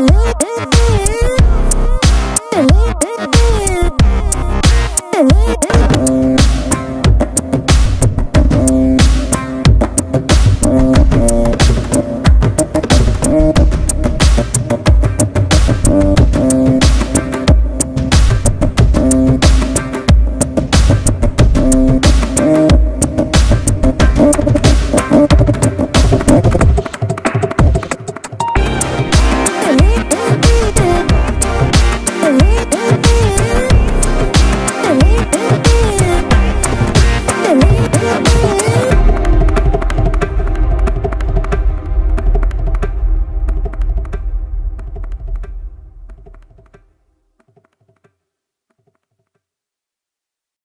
Woo!